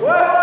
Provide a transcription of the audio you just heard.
喂。